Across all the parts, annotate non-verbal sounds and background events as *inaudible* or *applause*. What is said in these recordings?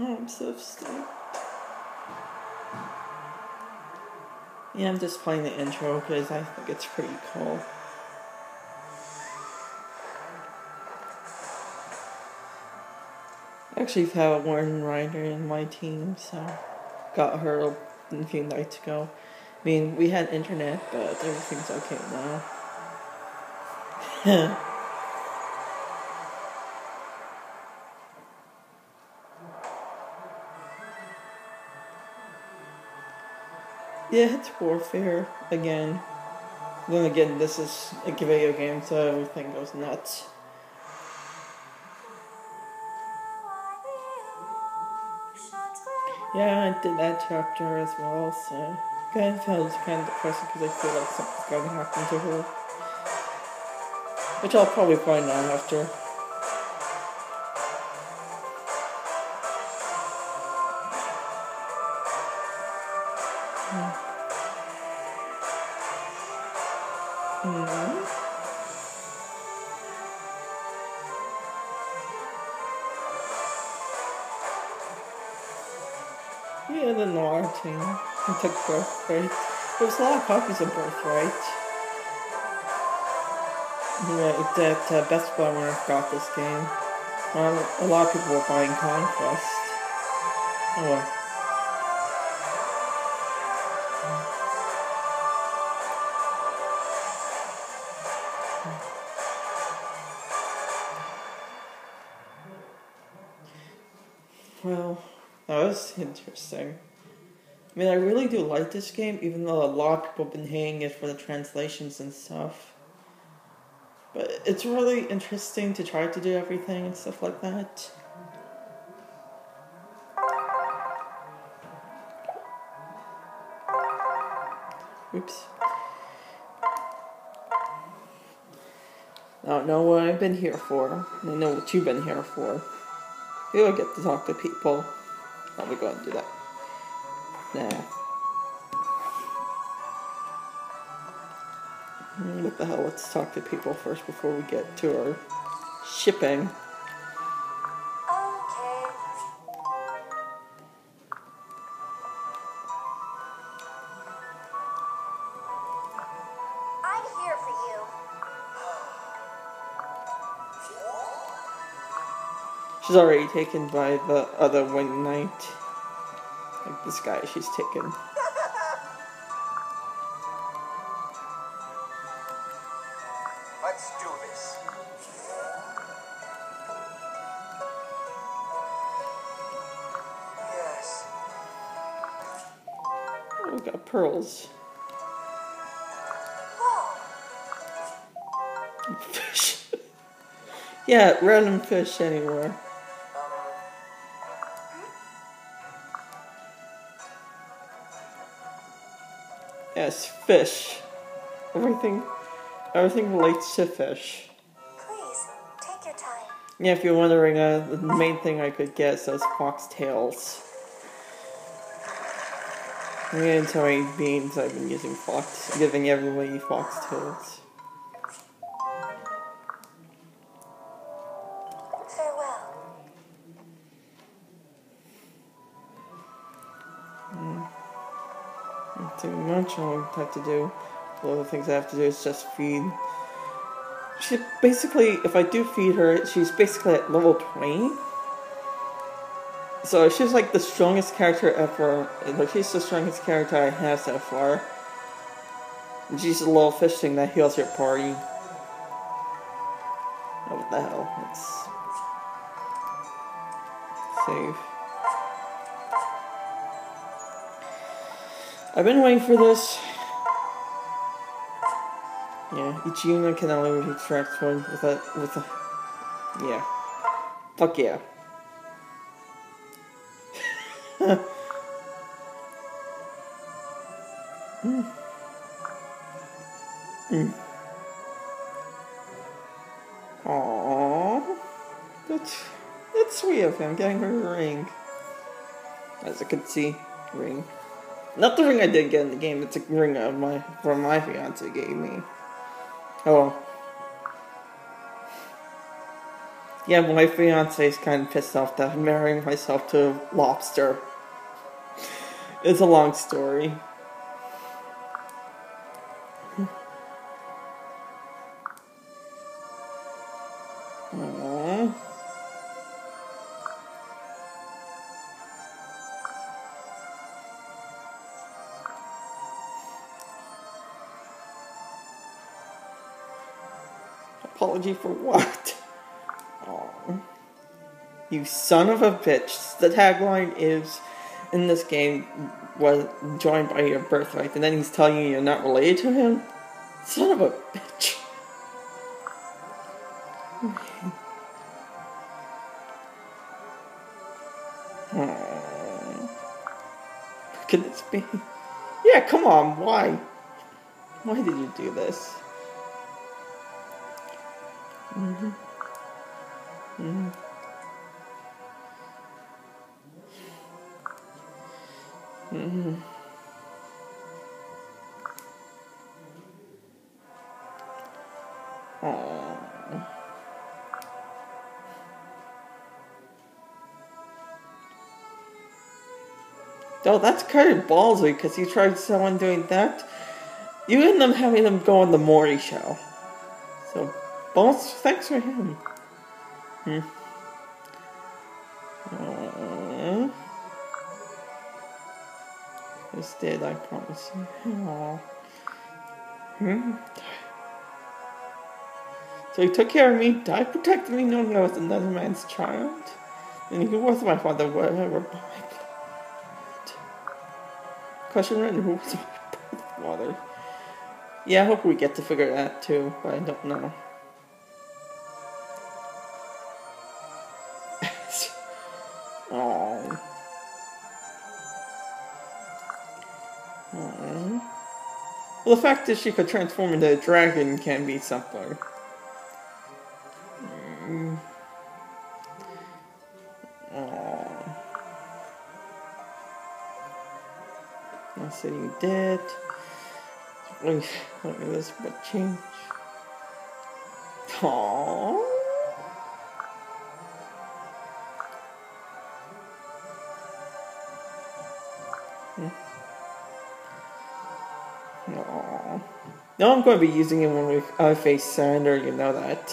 Oh, I'm so stoked. Yeah, I'm just playing the intro because I think it's pretty cool. Actually, I actually have one rider in my team, so got her a few nights ago. I mean, we had internet, but everything's okay now. *laughs* Yeah, it's Warfare again. Then again, this is a video game, so everything goes nuts. Yeah, I did that chapter as well, so feels kind of depressing because I feel like something's going to happen to her. Which I'll probably find out after. Hmm. Yeah, the Nohr team. I took Birthright. There was a lot of copies of Birthright. Yeah, that uh, Best Buy I got this game. Um, a lot of people were buying Conquest. Oh. Well, that was interesting. I mean, I really do like this game, even though a lot of people have been hating it for the translations and stuff. But it's really interesting to try to do everything and stuff like that. Oops. I don't know what I've been here for. I know what you've been here for. You'll get to talk to people. Let me go and do that. Nah. What the hell? Let's talk to people first before we get to our shipping. She's already taken by the other wing knight. Like this guy, she's taken. Let's do this. Yes. Oh, we got pearls. Ah. *laughs* Fish. yeah, random fish anywhere. Yes, fish. Everything, everything relates to fish. Please, take your time. Yeah, if you're wondering, uh, the main thing I could get is foxtails. And so many beans I've been using fox, giving everybody foxtails. Too much. I have to do, all the things I have to do is just feed. She basically, if I do feed her, she's basically at level 20. So she's like the strongest character ever. Like she's the strongest character I have so far. And she's a little fish thing that heals your party. Oh, what the hell? Let's save. I've been waiting for this. Yeah, each unit can only be one with a with a yeah. Fuck yeah. Hmm. Hmm. Aww. That's that's sweet of him getting her a ring. As I could see, ring. Not the ring I did get in the game. It's a ring of my from my fiance gave me. Oh. Yeah, my fiance is kind of pissed off that I'm marrying myself to a lobster. It's a long story. Aww. Apology for what? Aw. You son of a bitch. The tagline is in this game was joined by your birthright, and then he's telling you you're not related to him? Son of a bitch. Aw. Could this be? Yeah, come on, why? Why did you do this? Mm-hmm. Mm-hmm. Mm-hmm. Oh, that's kind of ballsy because you tried someone doing that. You end up having them go on the Maury show. Balls, thanks for him. Hmm. Aww. Did, I promise you. Aww. Hmm. So he took care of me, died protecting me, knowing I was another man's child. And he was my father, whatever. Question written, who was my *laughs* father? Yeah, I hope we get to figure that too, but I don't know. Well, the fact that she could transform into a dragon can be something. Mm. Aw. I said you did. Look at this, but change. Aww. Aww. No, I'm going to be using it when we uh, face Xander, you know that.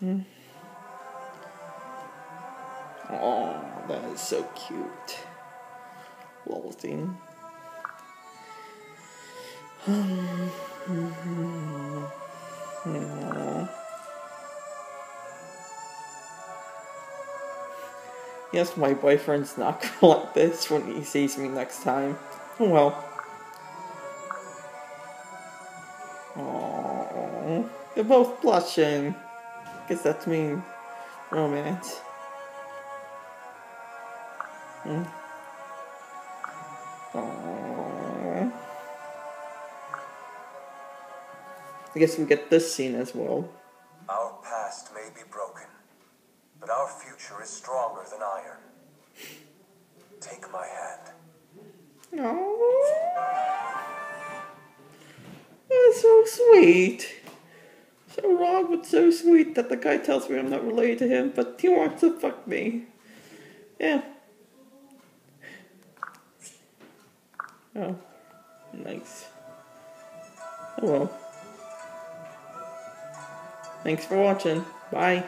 Hmm. Oh, that is so cute. Waltzing. Aww. Yes, my boyfriend's not *laughs* gonna like this when he sees me next time. Oh well. Aww. They're both blushing. Guess that's mean romance. Hmm. I guess we get this scene as well. Our past may be broken, but our future is stronger than iron. Take my hand. Aww. That's so sweet. So wrong, but so sweet that the guy tells me I'm not related to him, but he wants to fuck me. Yeah. Oh, nice. Oh well. Thanks for watching. Bye.